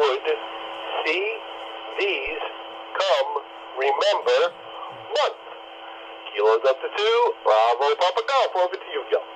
would see these come remember month. Kilos up to two. Bravo, Papa Golf. Over to you, Gil.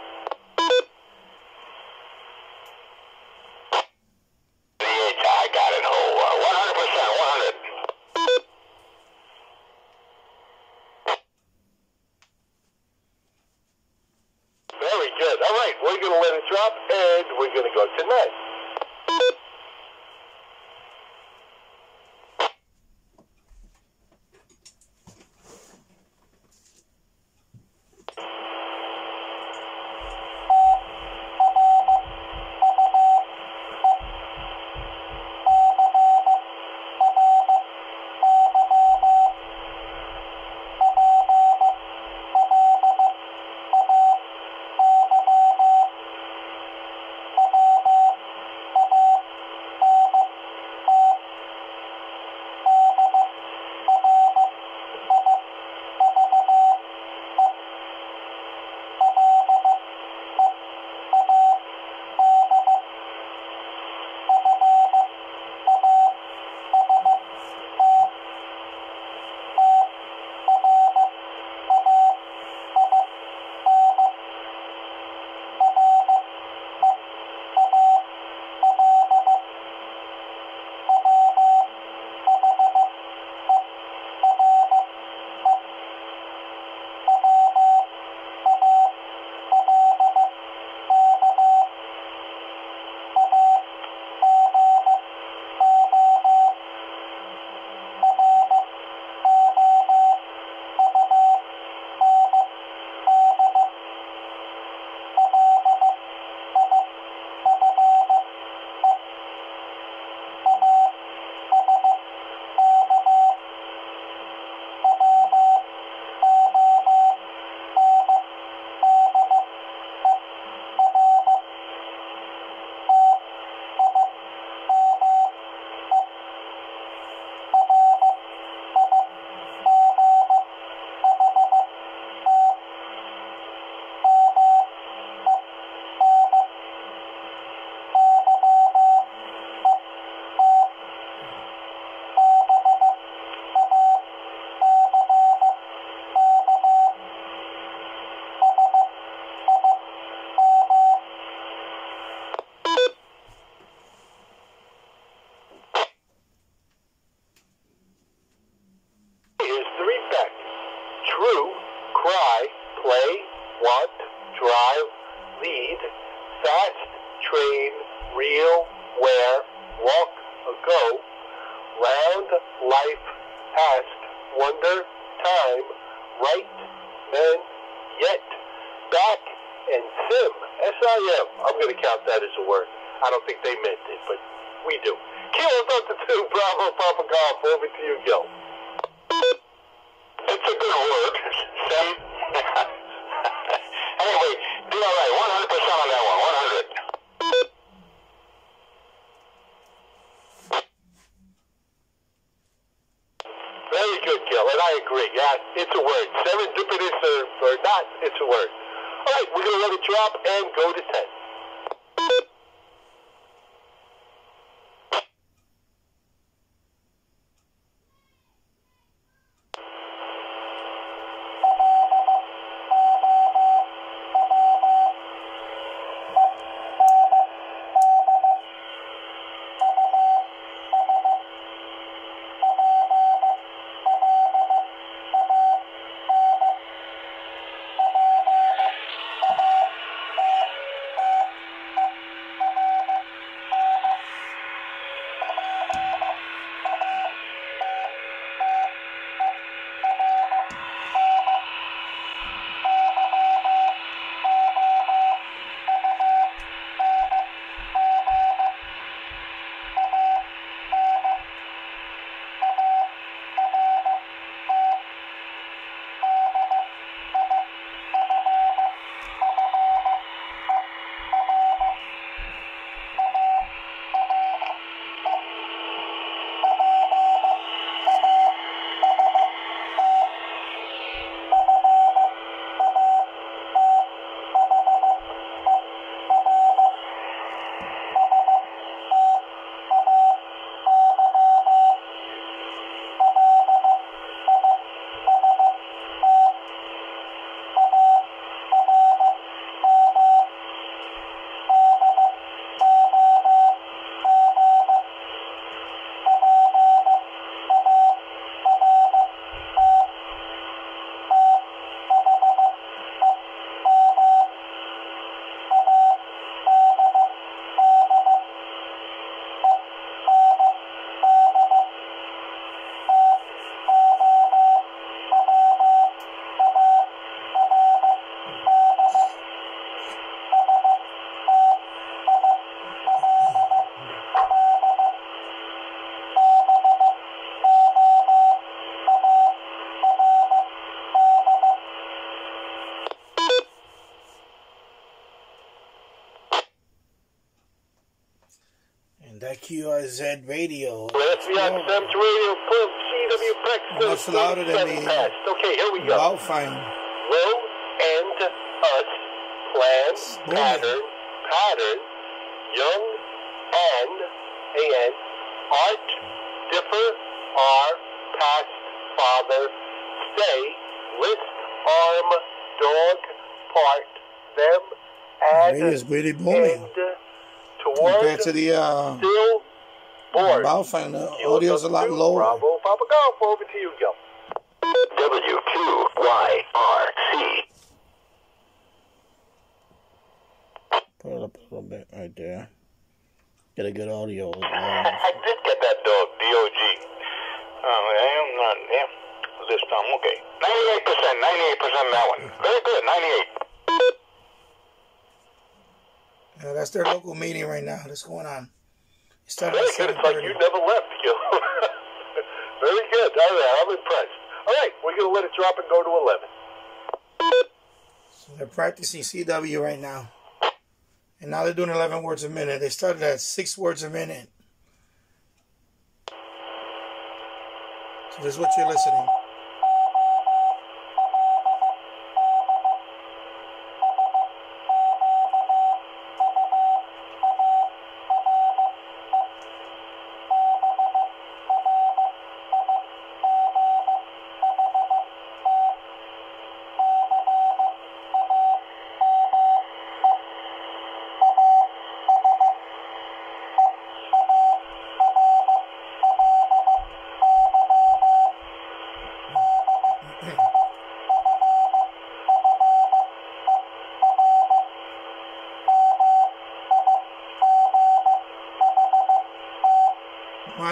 Train, real, wear, walk, go, round, life, past, wonder, time, right, men, yet, back, and sim, S-I-M. I'm going to count that as a word. I don't think they meant it, but we do. Kilo Delta 2, Bravo, Papa Golf. Over to you, Gil. It's a good word. Sim. anyway, do all right. 100% on that one. 100. Good, and I agree. Yeah, it's a word. Serendipitous or, or not, it's a word. All right, we're going to let it drop and go to 10. QRZ Radio. Be on Sam's Radio, Plum, CW Preston. Much louder than the past. Okay, here we go. Baofeng. Will and us, plan, pattern, pattern, young and, an, art, differ, are, past, father, stay, list, arm, dog, part, them, add, Radio is really booming end, toward, compared to the uh, still, board. Baofeng. The Kilo audio's a lot lower. Bravo, Papa Golf, over to you, Gil. W2YRC. Put it up a little bit right there. Get a good audio. I did get that dog, DOG. Oh, I am not, yeah, this time, okay. 98%, 98% that one. Very good, 98. Yeah, that's their local meeting right now. That's going on. It started Very at good. It's like you never left, Gil. Very good. All right, I'm impressed. All right, we're going to let it drop and go to 11. So they're practicing CW right now. And now they're doing 11 words a minute. They started at 6 words a minute. So this is what you're listening.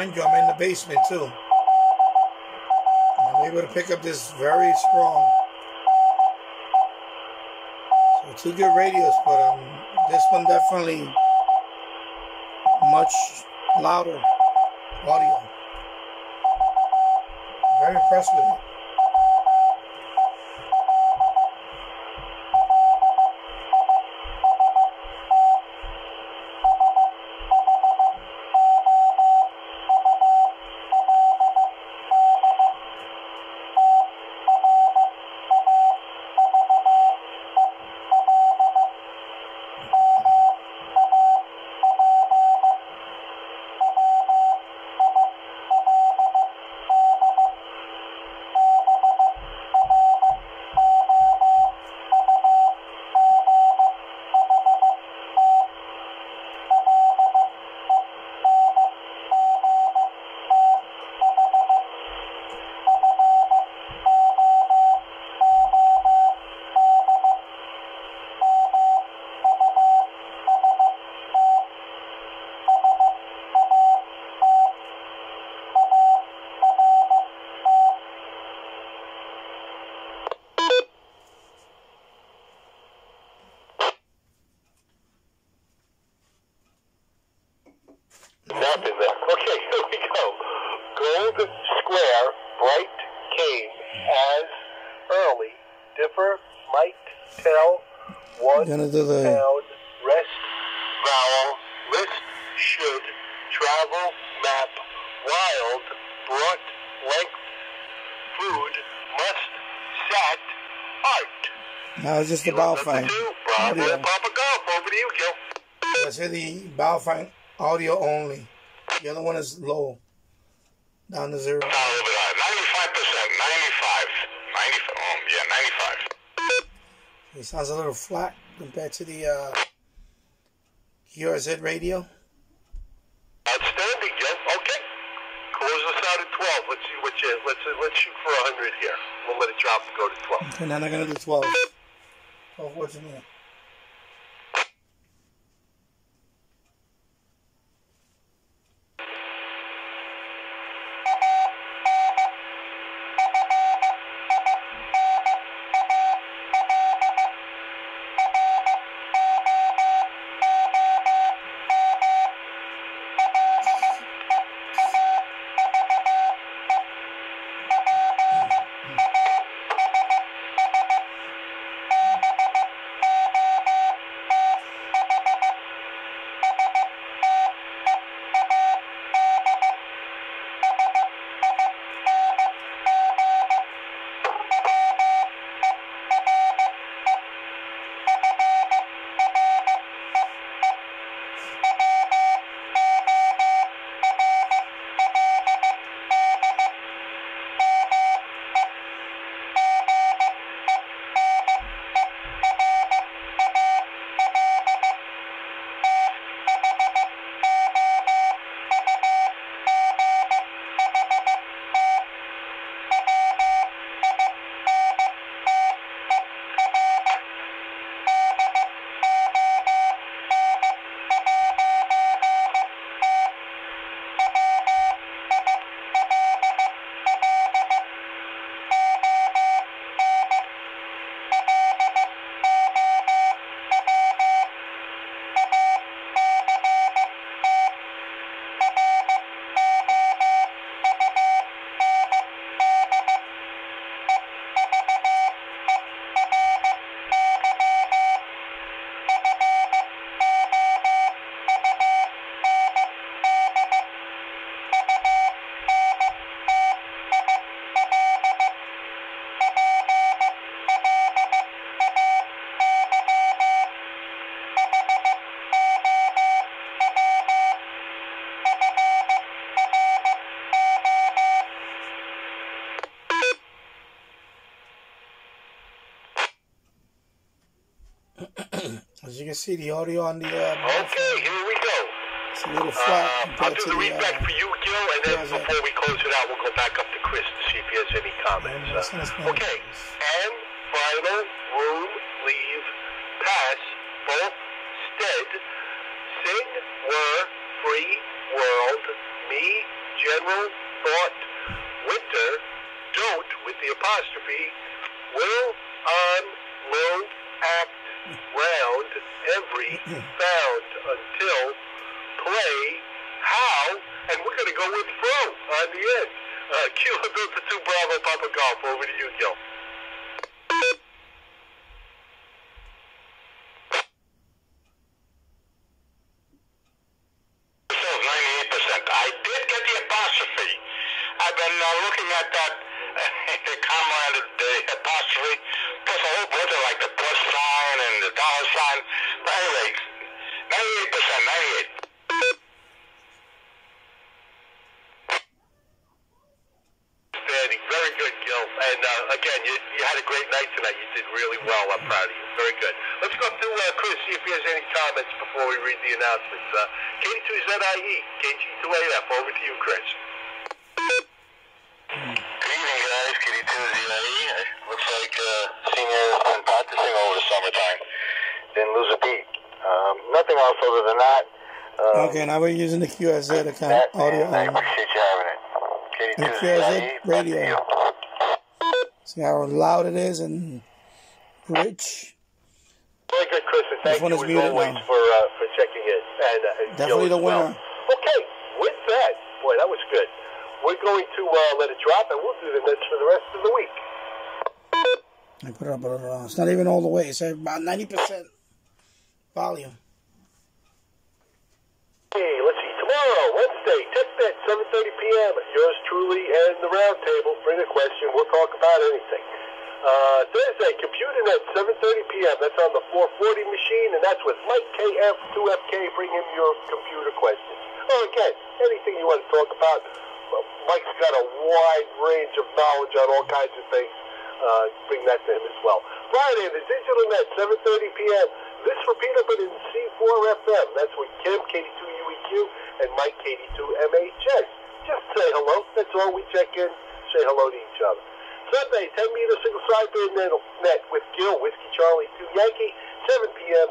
Mind you, I'm in the basement too. I'm able to pick up this very strong. So two good radios, but um, this one definitely much louder audio. Very impressed with it. Nothing there. Okay, here we go. Gold square, bright came as early, differ, might tell, one Gonna do the pound, rest, vowel, list, should, travel, map, wild, brought, length, food, must, sat, art. now it's just the number two, Bravo, audio. Papa Golf, over to you, Gil. Let's hear the Baofeng audio only. The other one is low, down to zero. Now a little bit high. 95%, 95. 95, oh, yeah, 95. It sounds a little flat compared to the uh, QRZ radio. Outstanding, Gil. Okay. Close us out at 12. Let's see what you, let's, let's shoot for 100 here. We'll let it drop and go to 12. And then I'm gonna do 12. 12 words a minute. Can see the audio on the. Uh, Okay, here we go. it's a little flat Uh, I'll do to the the. readback Uh, for you, Gil, and then before we close it out, we'll go back up to Chris to see if he has any comments. Yeah, Uh, okay, and final room leave pass both stead sing were free world me general thought winter don't with the apostrophe will on low act round every found until play how and we're going to go with fro on the end uh, Kilo Delta 2 Bravo Papa Golf over to you Gil 98%. I did get the apostrophe. I've been uh, looking at that the comma and the, apostrophe, plus a whole bunch of like the plus sign and the dollar sign. But anyway, 98%, 98. Outstanding. Very good, Gil. And uh, again, you, you had a great night tonight. You did really well. I'm proud of you. Very good. Let's go to uh, Chris, see if he has any comments before we read the announcements. Uh, KD2ZIE, KG2AF. Over to you, Chris. Good evening, guys. Kitty Tuesday. Looks like uh, seniors been practicing over the summertime. Didn't lose a beat. Um, nothing else other than that. Um, okay, now we're using the QSZ account that, audio I appreciate you having it. And QRZ radio. See how loud it is and rich. Very good, Chris. And thank This one you is as muted always now. for uh, for checking in. And, uh, Definitely the as well. winner. Okay, with that, boy, that was good. We're going to uh, let it drop, and we'll do the next for the rest of the week. I put it up, but uh, it's not even all the way. It's at about 90% volume. Hey, let's see. Tomorrow, Wednesday, TechNet, 7.30 p.m. Yours truly and the roundtable. Bring a question. We'll talk about anything. Uh, Thursday, ComputerNet, 7.30 p.m. That's on the 440 machine, and that's with Mike KF, 2FK. Bring him your computer questions. Oh, again, anything you want to talk about. Mike's got a wide range of knowledge on all kinds of things. Uh, bring that to him as well. Friday, the Digital Net, 7.30 p.m. This repeater, but in C4FM. That's with Kim, KD2UEQ, and Mike, KD2MHS. Just say hello. That's all. We check in, say hello to each other. Sunday, 10 meter single sideband net, net with Gil, Whiskey Charlie 2 Yankee, 7 p.m.,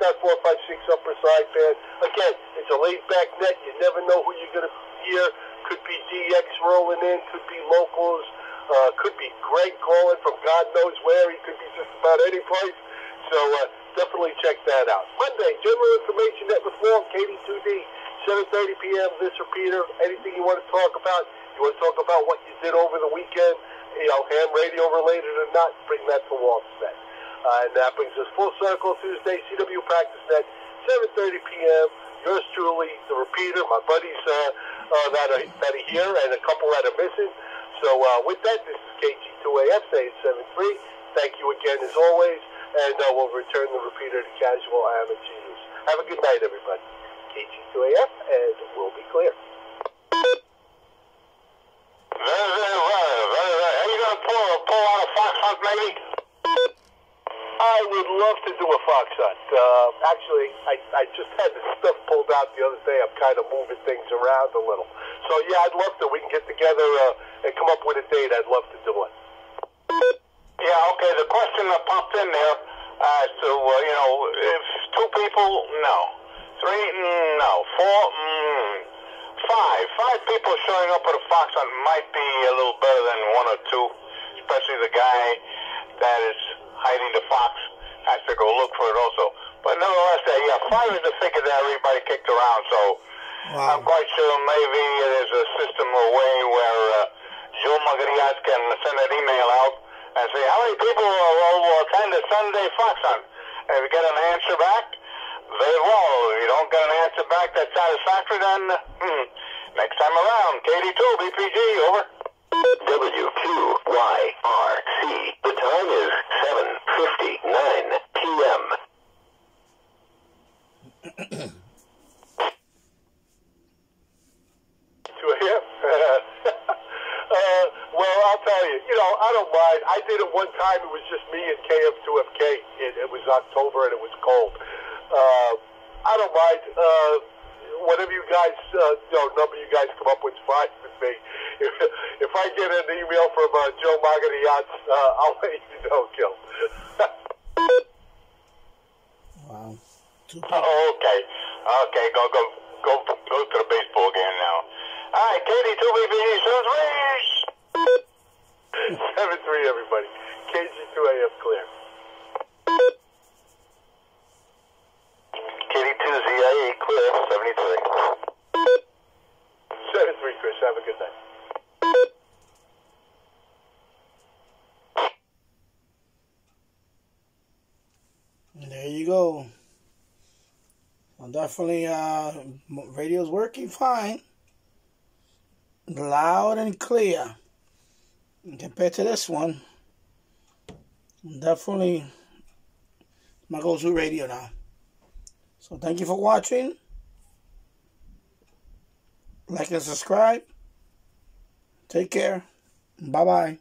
28.456 upper sideband. Again, it's a laid back net. You never know who you're going to hear. Could be DX rolling in, could be locals, uh, could be Greg calling from God knows where. He could be just about any place. So uh, definitely check that out. Monday, General Information Net with Walt, KD2D, 7.30 p.m. This repeater. Anything you want to talk about? You want to talk about what you did over the weekend? You know, ham radio related or not? Bring that to Walt's net. Uh, and that brings us full circle Tuesday, CW Practice Net, 7.30 p.m. Yours truly, the repeater, my buddies uh, uh, that, are, that are here and a couple that are missing. So uh, with that, this is KG2AF saying 7.3. Thank you again as always, and uh, we'll return the repeater to casual amateur use. Have a good night, everybody. KG2AF, and we'll be clear. Very, very well. Very, very. Are you going to pull, pull out a fox hunt, maybe? I would love to do a fox hunt. Uh, actually, I, I just had the stuff pulled out the other day. I'm kind of moving things around a little. So, yeah, I'd love to. We can get together uh, and come up with a date. I'd love to do it. Yeah, okay. The question that popped in there as to, uh, you know, if two people, no. Three, no. Four, mm, five. Five people showing up at a fox hunt might be a little better than one or two, especially the guy that is hiding the fox has to go look for it also. But nevertheless, uh, yeah, five is the figure that everybody kicked around, so Wow. I'm quite sure maybe there's a system or way where uh, Joe Magriat can send an email out and say, how many people will, will attend the Sunday Fox Hunt? And if you get an answer back, very well. If you don't get an answer back that's satisfactory, then hmm, next time around, KD2, BPG, over. W2YRC. The time is 7.59 p.m. Uh, well, I'll tell you. You know, I don't mind. I did it one time. It was just me and KF2FK. It, it was October and it was cold. Uh, I don't mind. Uh, whatever you guys, uh, you know, number you guys come up with, is fine with me. If, if I get an email from uh, Joe Magadiats, uh, I'll let you know, Gil. Wow. Oh, okay. Okay, go go go go to the baseball game now. All right, Katie, two BB News race. 7-3, everybody. KG2AM clear. Katie two clear seventy three. 7-3, Chris. Have a good night. There you go. Well, definitely, uh, radio's working fine. Loud and clear. Compared to this one, definitely my go-to radio now. So thank you for watching. Like and subscribe. Take care. Bye-bye.